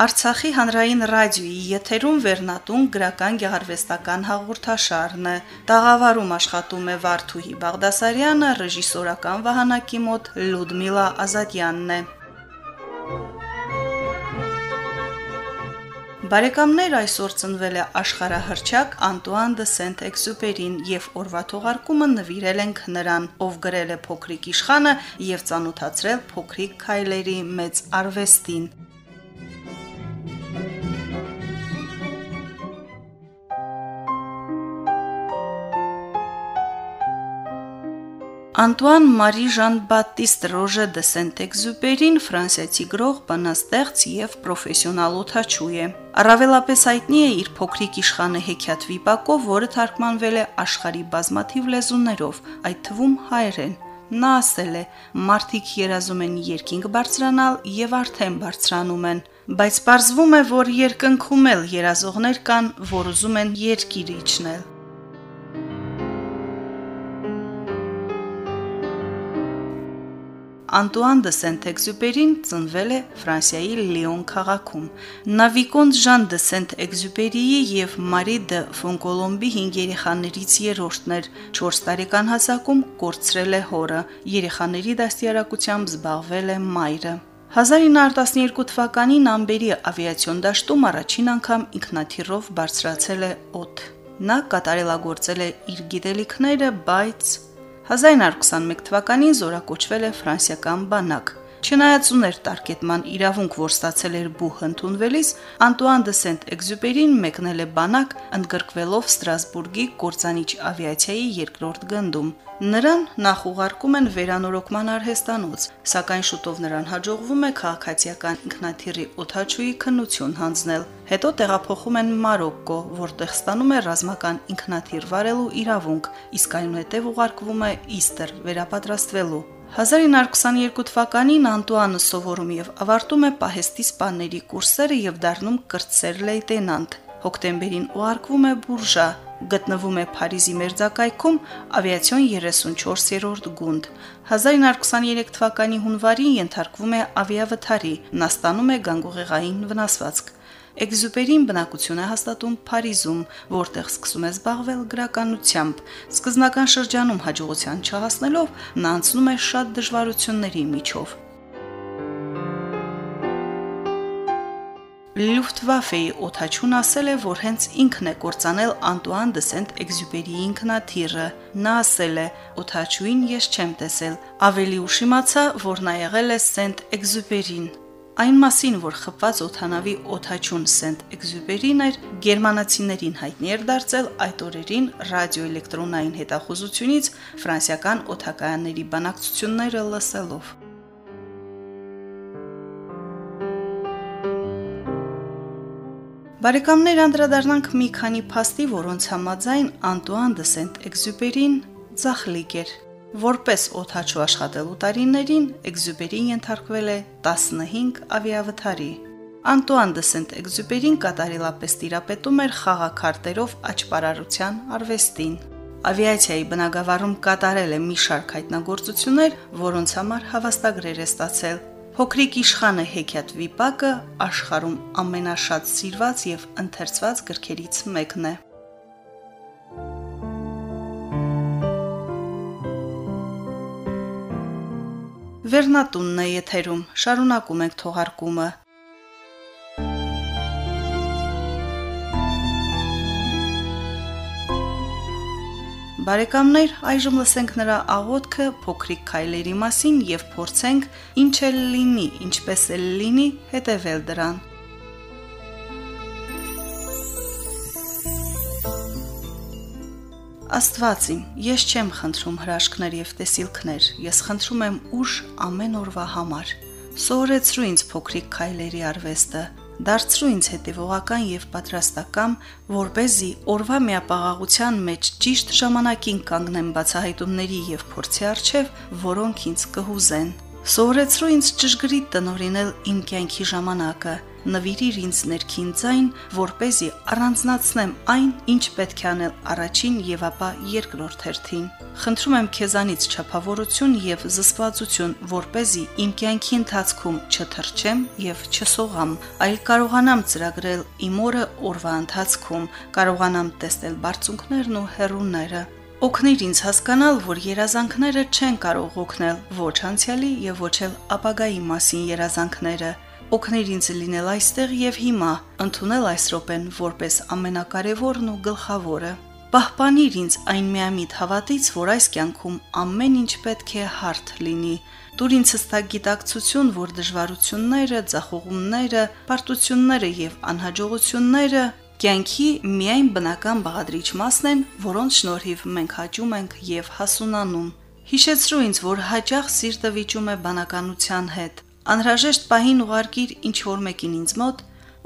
Արցախի հանրային ռադիոյի եթերում Վերնատուն գրական գեղարվեստական հաղորդաշարն է։ Տաղավարում աշխատում է Վարդուհի Բաղդասարյանը, ռեժիսորական վահանակի մոտ Լյուդմիլա Ազատյանն է։ Բարեկամներ այսօր ծնվել է աշխարհահռչակ Անտուան դը Սենտ-Էքսուպերին եւ օրվա թողարկումը նվիրել ենք նրան, ով գրել է փոքրիկ իշխանը եւ ծանոթացրել փոքրիկ քայլերի մեծ արվեստին։ Անտուան Մարի Ժան Բատիստ Ռոժե դե Սենտ-Էքզուպերին ֆրանսիացի գրող, բանաստեղծ եւ պրոֆեսիոնալ օթաչու է։ Առավելապես հայտնի է իր փոքրիկ իշխանը հեքիաթ վիպակով, որը թարգմանվել է աշխարի բազմաթիվ լեզուներով, այդ թվում հայերեն։ Նա ասել է. «Մարդիկ երազում են երկինք բարձրանալ եւ արդեն բարձրանում են, բայց պարզվում է, որ երկնքում էլ երազողներ կան, որ ուզում են երկիր իջնել»։ Անտուան դը Սենտ-Էքզյուպերին ծնվել է Ֆրանսիայի Լիոն քաղաքում։ Նա Վիկոնտ Ժան դը Սենտ-Էքզյուպերիի եւ Մարի դը Ֆոնկոլոմբի 5 երեխաներից երրորդն էր։ 4 տարեկան հասակում կորցրել է հորը։ Երեխաների դաստիարակությամբ զբաղվել է մայրը։ 1912 թվականին ամբերի ավիացիոն դաշտում առաջին անգամ ինքնաթիռով բարձրացել է օդ։ Նա կատարելագործել է իր գիտելիքները, բայց 1921 թվականին զորակոչվել է ֆրանսիական բանակ։ Չնայած ուներ տարկետման իրավունք, որ ստացել էր բուհ ընդունվելիս, Անտուան դը Սենտ-Էքզյուպերին մեկնել է բանակ, ընդգրկվելով Ստրասբուրգի կորցանիչ ավիացիայի երկրորդ գնդում։ Նրան նախ ուղարկում են վերանորոգման արհեստանոց, սակայն շուտով նրան հաջողվում է քաղաքացիական ինքնաթիռի օթաչուի քննություն հանձնել։ Հետո տեղափոխում են Մարոկկո, որտեղ ստանում է ռազմական ինքնաթիռ վարելու իրավունք, իսկ այնուհետև ուղարկվում է Իստր վերապատրաստվելու։ 1922 թվականին Անտուանը սովորում եւ ավարտում է պահեստի սպաների կուրսերը եւ դառնում կրտսեր լեյտենանտ։ Հոկտեմբերին ուղարկվում է Բուրժա, գտնվում է Փարիզի մերձակայքում ավիացիոն 34-րդ գունդ։ 1923 թվականի հունվարին ենթարկվում է ավիավթարի, նա ստանում է գանգուղեղային վնասվածք։ Էքզյուպերին բնակություն է հաստատում Փարիզում, որտեղ սկսում է զբաղվել գրականությամբ։ Սկզբնական շրջանում հաջողության չհասնելով, նա անցնում է շատ դժվարությունների միջով։ Լյուֆթվաֆեի օթաչուն ասել է, որ հենց ինքն է կործանել Անտուան դը Սենտ-Էքզյուպերիի ինքնաթիռը։ Նա ասել է. «Օթաչուին ես չեմ տեսել, ավելի ուշ իմացա, որ նա եղել է Սենտ-Էքզյուպերին»։ Այն մասին, որ խփված օթանավի օթաչուն Սենտ Էքզյուպերին էր, գերմանացիներին հայտնի էր դարձել այդ օրերին ռադիոէլեկտրոնային հետախուզությունից ֆրանսիական օթակայանների բանակցությունները լսելով։ Բարեկամներ անդրադառնանք մի քանի փաստի, որոնց համաձայն Անտուան դը Սենտ-Էքզյուպերին ցախլիկ էր։ Որպես օթաչու աշխատելու տարիներին Էքզյուպերին ենթարկվել է 15 ավիավթարի։ Անտուան դը Սենտ-Էքզյուպերին կատարելապես տիրապետում էր խաղակարտերով աճպարարության արվեստին։ Ավիացիայի բնագավառում կատարել է մի շարք հայտնագործություններ, որոնց համար հավաստագրեր է ստացել։ Փոքրիկ իշխանը հեքիաթ վիպակը աշխարում ամենաշատ սիրված եւ ընթերցված գրքերից մեկն է։ Վերնատունն է եթերում։ Շարունակում ենք թողարկումը։ Բարեկամներ, այժմ լսենք նրա աղոթքը փոքրիկ քայլերի մասին եւ փորձենք ինչ էլ լինի, ինչպես էլ լինի, հետեւել դրան։ Աստված իմ, ես չեմ խնդրում հրաշքներ եւ տեսիլքներ, ես խնդրում եմ ուժ ամեն օրվա համար։ Սովորեցրու ինձ փոքրիկ քայլերի արվեստը, դարձրու ինձ հետևողական եւ պատրաստակամ, որ เป զի օրվա միապաղաղության մեջ ճիշտ ժամանակին կանգնեմ բացահայտումների եւ փորձի արչեւ, որոնք ինձ կհուզեն։ Սովորեցրու ինձ ճշգրիտ տնորինել իմ կյանքի ժամանակը, նվիրիր ինձ ներքին ձայն, որ เป զի առանձնացնեմ այն, ինչ պետք է անել առաջին եւ ապա երկրորդ հերթին։ Խնդրում եմ քեզանից չափավորություն եւ զսպվածություն, որ เป զի իմ կյանքի ընթացքում չթրջեմ եւ չսողամ, այլ կարողանամ ծրագրել իմ օրը օրվա ընթացքում, կարողանամ տեսնել բարձունքներն ու հերունները Օգնիր ինձ հասկանալ, որ երազանքները չեն կարող օգնել ոչ անցյալի եւ ոչ էլ ապագայի մասին երազանքները, օգներ ինձ լինել այստեղ եւ հիմա, ընդունել այս րոպեն որպես ամենակարևորն ու գլխավորը։ Պահպանիր ինձ այն միամիտ հավատից, որ այս կյանքում ամեն ինչ պետք է հարթ լինի։ Դուր ինձ հստակ գիտակցություն, որ դժվարությունները, ձախողումները, պարտությունները եւ անհաջողությունները կյանքի միայն բնական բաղադրիչ մասն են, որոնց շնորհիվ մենք հաճում ենք եւ հասունանում։ Հիշեցրու ինձ, որ հաճախ սիրտը վիճում է բանականության հետ, Անհրաժեշտ պահին ուղարկիր ինչ որ մեկին ինձ մոտ,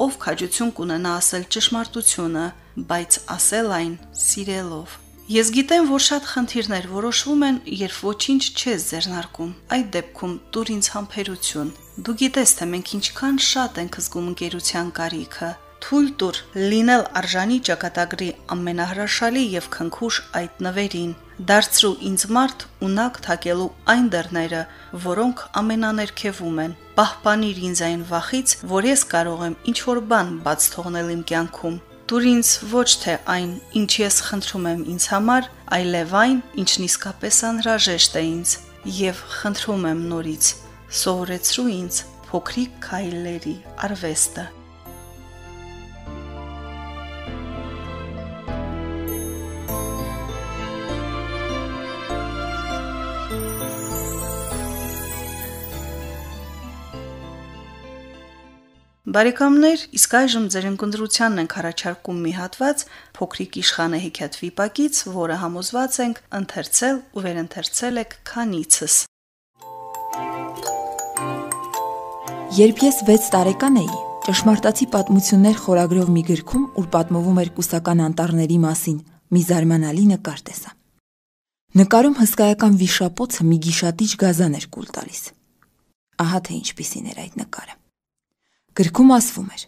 ով քաջություն կունենա ասել ճշմարտությունը, բայց ասել այն սիրելով։ Ես գիտեմ, որ շատ խնդիրներ որոշվում են, երբ ոչինչ չես ձեռնարկում։ Այդ դեպքում դուր ինձ համբերություն։ Դու գիտես, թե մենք ինչքան շատ ենք զգում ընկերության կարիքը։ Թույլ տուր լինել արժանի ճակատագրի ամենահրաշալի եւ քնքուշ այդ նվերին դարձրու ինձ մարդ ունակ թակելու այն դռները, որոնք ամենաներքևում են։ Պահպանիր ինձ այն վախից, որ ես կարող եմ ինչ որ բան բաց թողնել իմ կյանքում։ Դուր ինձ ոչ թե այն, ինչ ես խնդրում եմ ինձ համար, այլև այն, ինչն իսկապես անհրաժեշտ է ինձ, եւ խնդրում եմ նորից, սովորեցրու ինձ փոքրիկ քայլերի արվեստը։ Բարեկամներ, իսկ այժմ ձեր ընկերությանն ենք առաջարկում մի հատված փոքրիկ իշխանը հեքիաթ վիպակից, որը համոզված ենք ընթերցել ու վերընթերցել եք քանիցս։ Երբ ես 6 տարեկան էի, ճշմարտացի պատմություններ խորագրով մի գրքում, ուր պատմվում էր կուսական անտառների մասին, մի զարմանալի նկար տեսա։ Նկարում հսկայական վիշապոցը մի գիշատիչ գազան էր կուլ տալիս։ Ահա թե ինչպիսին էր այդ նկարը։ Գրքում ասվում էր.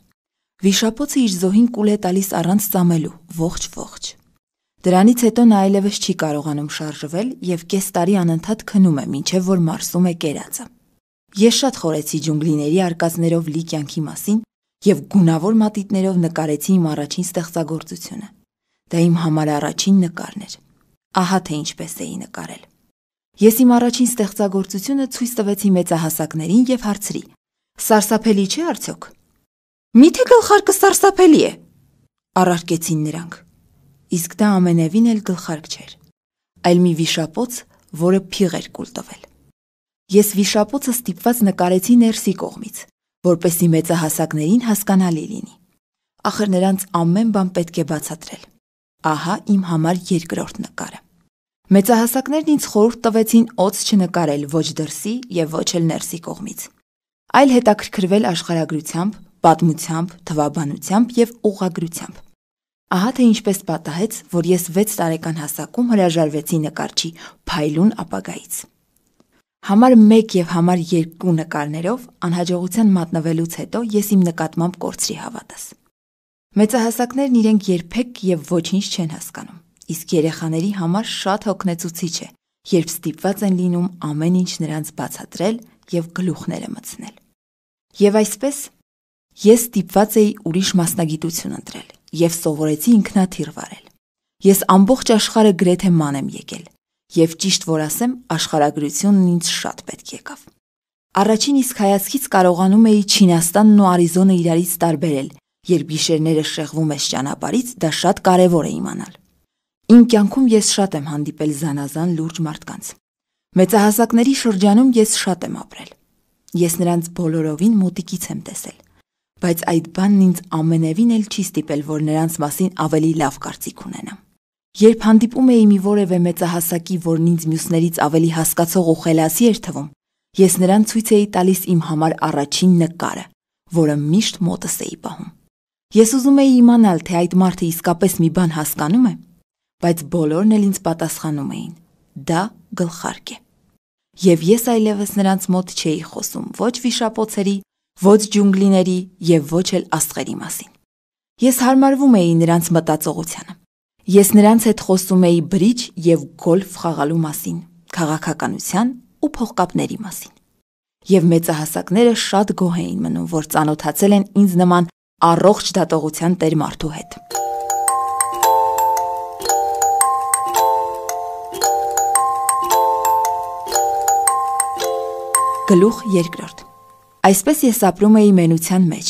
Վիշապոցը իր զոհին կուլ է տալիս առանց ծամելու, ողջ-ողջ։ Դրանից հետո նա այլևս չի կարողանում շարժվել եւ կես տարի անընդհատ քնում է, ինչեւ որ մարսում է կերածը։ Ես շատ խորեցի ջունգլիների արկածներով լի կյանքի մասին եւ գունավոր մատիտներով նկարեցի իմ առաջին ստեղծագործությունը։ Դա իմ համար առաջին նկարն էր։ Ահա թե ինչպես էի նկարել։ Ես իմ առաջին ստեղծագործությունը ցույց տվեցի մեծահասակներին եւ հարցրի. Սարսափելի չէ արդյոք։ Միթե գլխարկը սարսափելի է։ Առարկեցին նրանք։ Իսկ դա ամենևին էլ գլխարկ չէր, այլ մի վիշապոց, որը փիղ էր կուլ տվել։ Ես վիշապոցը ստիպված նկարեցի ներսի կողմից, որպեսի մեծահասակներին հասկանալի լինի։ Ախր նրանց ամեն բան պետք է բացատրել։ Ահա իմ համար երկրորդ նկարը։ Մեծահասակներն ինձ խորհուրդ տվեցին օծ չնկարել ոչ դրսի եւ ոչ էլ ներսի կողմից այլ հետաքրքրվել աշխարհագրությամբ, պատմությամբ, թվաբանությամբ եւ ուղագրությամբ։ Ահա թե ինչպես պատահեց, որ ես 6 տարեկան հասակում հրաժարվեցի նկարչի փայլուն ապագայից։ Համար 1 եւ համար 2 նկարներով անհաջողության մատնվելուց հետո ես իմ նկատմամբ կորցրի հավատս։ Մեծահասակներն իրենք երբեք եւ ոչինչ չեն հասկանում, իսկ երեխաների համար շատ հոգնեցուցիչ է, երբ ստիպված են լինում ամեն ինչ նրանց բացատրել եւ գլուխները մտցնել։ Եվ այսպես ես ստիպված էի ուրիշ մասնագիտություն ընտրել եւ սովորեցի ինքնաթիռ վարել։ Ես ամբողջ աշխարհը գրեթե ման եմ եկել եւ ճիշտ որ ասեմ, աշխարհագրությունն ինձ շատ պետք եկավ։ Առաջին իսկ հայացքից կարողանում էի Չինաստանն ու Արիզոնը իրարից տարբերել, երբ գիշերները շեղվում ես ճանապարից, դա շատ կարևոր է իմանալ։ Իմ կյանքում ես շատ եմ հանդիպել զանազան լուրջ մարդկանց։ Մեծահասակների շրջանում ես շատ եմ ապրել։ Ես նրանց բոլորովին մոտիկից եմ տեսել, բայց այդ բանն ինձ ամենևին էլ չի ստիպել, որ նրանց մասին ավելի լավ կարծիք ունենամ։ Երբ հանդիպում էի մի որևէ մեծահասակի, որն ինձ մյուսներից ավելի հասկացող ու խելացի էր թվում, ես նրան ցույց էի տալիս իմ համար առաջին նկարը, որը միշտ մոտս էի պահում։ Ես ուզում էի իմանալ, թե այդ մարդը իսկապես մի բան հասկանում է, բայց բոլորն էլ ինձ պատասխանում էին. դա գլխարկ է։ Եվ ես այլևս նրանց մոտ չէի խոսում ոչ վիշապոցերի, ոչ ջունգլիների եւ ոչ էլ աստղերի մասին։ Ես հարմարվում էի նրանց մտածողությանը։ Ես նրանց հետ խոսում էի բրիջ եւ գոլֆ խաղալու մասին, քաղաքականության ու փողկապների մասին։ Եվ մեծահասակները շատ գոհ էին մնում, որ ծանոթացել են ինձ նման առողջ դատողության տեր մարդու հետ։ Գլուխ երկրորդ Այսպես ես ապրում էի մենության մեջ,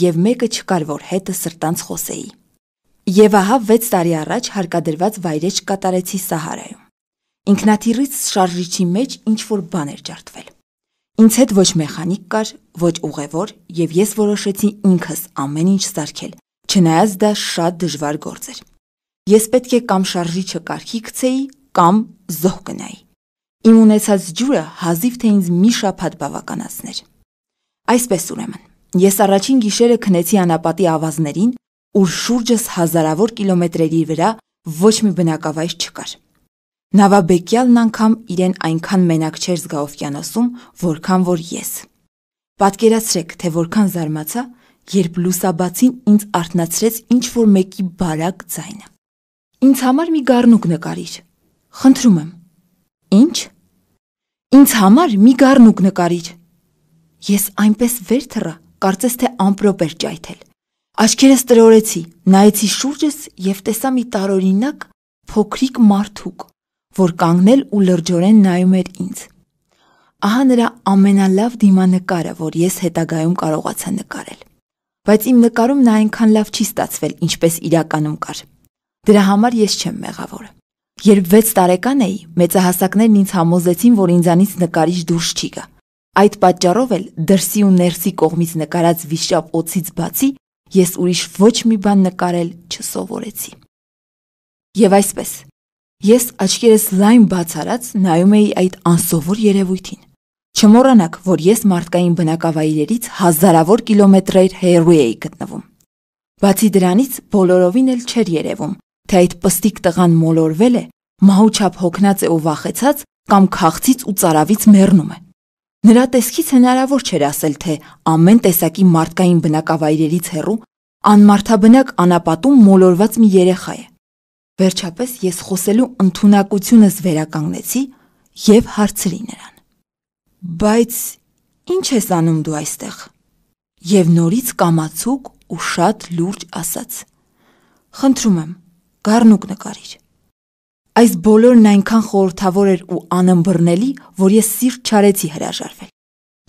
եւ մեկը չկար, որ հետը սրտանց խոսեի։ Եվ ահա 6 տարի առաջ հարկադրված վայրեջ կատարեցի Սահարայում։ Ինքնաթիռից շարժիչի մեջ ինչ որ բան էր ջարդվել։ Ինձ հետ ոչ մեխանիկ կար, ոչ ուղևոր, եւ ես որոշեցի ինքս ամեն ինչ սարքել, չնայած դա շատ դժվար գործ էր։ Ես պետք է կամ շարժիչը կարգի գցեի, կամ զոհ գնայի։ Իմ ունեցած ջուրը հազիվ թե ինձ մի շաբաթ բավականացներ։ Այսպես ուրեմն, ես առաջին գիշերը քնեցի անապատի ավազներին, ուր շուրջս հազարավոր կիլոմետրերի վրա ոչ մի բնակավայր չկար։ Նավաբեկյալն անգամ իրեն այնքան մենակ չէր զգա օվկիանոսում, որքան որ ես։ Պատկերացրեք, թե որքան զարմացա, երբ լուսաբացին ինձ արթնացրեց ինչ որ մեկի բարակ ձայնը։ Ինձ համար մի գառնուկ նկարիր։ Խնդրում եմ։ Ինչ։ Ինձ համար մի գառնուկ նկարիր։ Ես այնպես վեր թռա, կարծես թե ամպրոպ էր ճայթել։ Աչքերս տրորեցի, նայեցի շուրջս եւ տեսա մի տարօրինակ փոքրիկ մարդուկ, որ կանգնել ու լրջորեն նայում էր ինձ։ Ահա նրա ամենալավ դիմանկարը, որ ես հետագայում կարողացա նկարել։ Բայց իմ նկարում նա այնքան լավ չի ստացվել, ինչպես իրականում կար։ Դրա համար ես չեմ մեղավոր։ Երբ 6 տարեկան էի, մեծահասակներն ինձ համոզեցին, որ ինձանից նկարիչ դուրս չի գա։ Այդ պատճառով էլ դրսի ու ներսի կողմից նկարած վիշապ օծից բացի ես ուրիշ ոչ մի բան նկարել չսովորեցի։ Եվ այսպես, ես աչքերս լայն բաց արած նայում էի այդ անսովոր երևույթին։ Չմոռանաք, որ ես մարդկային բնակավայրերից հազարավոր կիլոմետրեր հեռու էի գտնվում։ Բացի դրանից բոլորովին էլ չէր երևում, թե այդ պստիկ տղան մոլորվել է, մահուչափ հոգնած է ու վախեցած կամ քաղցից ու ծարավից մեռնում է։ Նրա տեսքից հնարավոր չէր ասել, թե ամեն տեսակի մարդկային բնակավայրերից հեռու անմարթաբնակ անապատում մոլորված մի երեխա է։ Վերջապես ես խոսելու ընտունակությունս վերականգնեցի եւ հարցրի նրան. Բայց ի՞նչ ես անում դու այստեղ։ Եվ նորից կամացուկ ու շատ լուրջ ասաց. Խնդրում եմ, Գառնուկ նկարիր։ Այս բոլորն այնքան խորթավոր էր ու անըմբռնելի, որ ես սիրտ չարեցի հրաժարվել։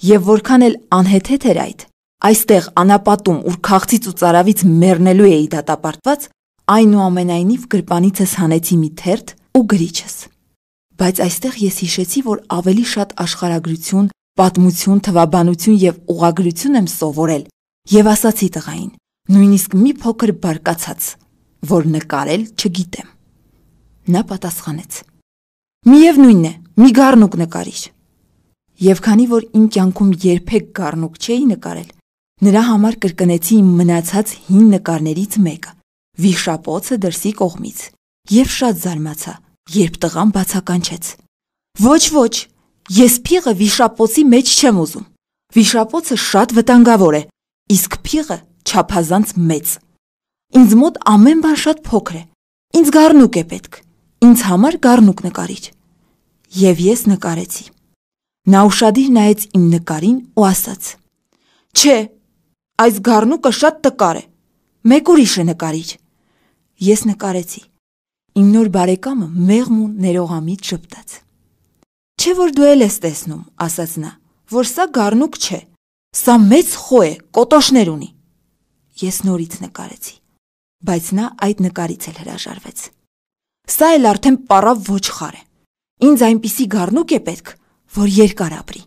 Եվ որքան էլ անհեթեթ էր այդ, այստեղ անապատում, ուր քաղցից ու ծարավից մեռնելու էի դատապարտված, այնուամենայնիվ գրպանիցս հանեցի մի թերթ ու գրիչս։ Բայց այստեղ ես հիշեցի, որ ավելի շատ աշխարհագրություն, պատմություն, թվաբանություն եւ ուղագրություն եմ սովորել, եւ ասացի տղային, նույնիսկ մի փոքր բարկացած որ նկարել չգիտեմ։ Նա պատասխանեց. Միևնույնն է, մի գառնուկ նկարիր։ Եվ քանի որ իմ կյանքում երբեք գառնուկ չէի նկարել, նրա համար կրկնեցի իմ մնացած հին նկարներից մեկը՝ վիշապոցը դրսի կողմից։ Եվ շատ զարմացա, երբ տղան բացականչեց. Ոչ, ոչ, ես փիղը վիշապոցի մեջ չեմ ուզում։ Վիշապոցը շատ վտանգավոր է, իսկ փիղը չափազանց մեծ։ Ինձ մոտ ամեն բան շատ փոքր է։ Ինձ գառնուկ է պետք։ Ինձ համար գառնուկ նկարիչ։ Եվ ես նկարեցի։ Նա ուրشادիր նայեց իմ նկարին ու ասաց. Չէ, այս գառնուկը շատ տկար է։ Մեկ ուրիշ է նկարիչ։ Ես նկարեցի։ Իմ նոր բարեկամը մեղմ ու ներողամիտ շփտաց։ Չէ որ դու ել ես տեսնում, ասաց նա, որ սա գառնուկ չէ։ Սա մեծ խո է, կոտոշներ ունի։ Ես նորից նկարեցի բայց նա այդ նկարից էլ հրաժարվեց։ Սա էլ արդեն պարավ ոչխար է։ Ինձ այնպիսի գառնուկ է պետք, որ երկար ապրի։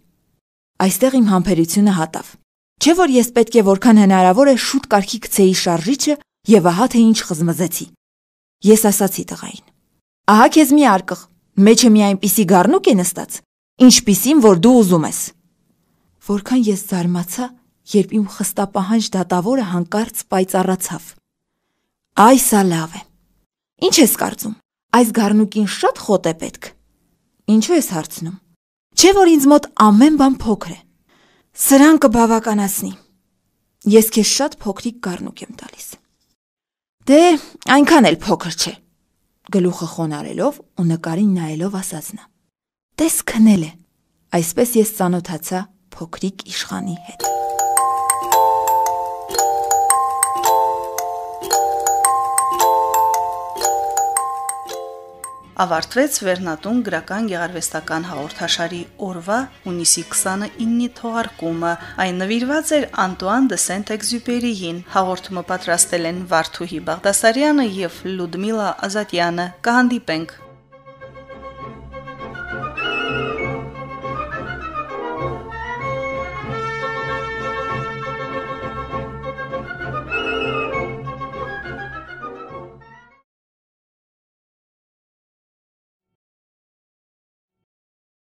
Այստեղ իմ համբերությունը հատավ։ Չէ որ ես պետք է որքան հնարավոր է շուտ կարգի գցեի շարժիչը եւ ահա թե ինչ խզմզեցի։ Ես ասացի տղային. Ահա քեզ մի արկղ, մեջը մի այնպիսի գառնուկ է նստած, ինչպիսին որ դու ուզում ես։ Որքան ես զարմացա, երբ իմ խստապահանջ դատավորը հանկարծ պայծառացավ։ Այ սա լավ է։ Ինչ ես կարծում։ Այս գառնուկին շատ խոտ է պետք։ Ինչու ես հարցնում։ Չէ որ ինձ մոտ ամեն բան փոքր է։ Սրան կբավականացնի։ Ես քեզ շատ փոքրիկ գառնուկ եմ տալիս։ Դե, այնքան էլ փոքր չէ։ Գլուխը խոնարելով ու նկարին նայելով ասաց նա։ Տես քնել է։ Այսպես ես ծանոթացա փոքրիկ իշխանի հետ։ ավարտվեց Վերնատուն գրական գեղարվեստական հաղորդաշարի օրվա հունիսի 29-ի թողարկումը։ Այն նվիրված էր Անտուան դե Սենտ-Էքզյուպերիին։ Հաղորդումը պատրաստել են Վարդուհի Բաղդասարյանը եւ Լյուդմիլա Ազատյանը։ Կհանդիպենք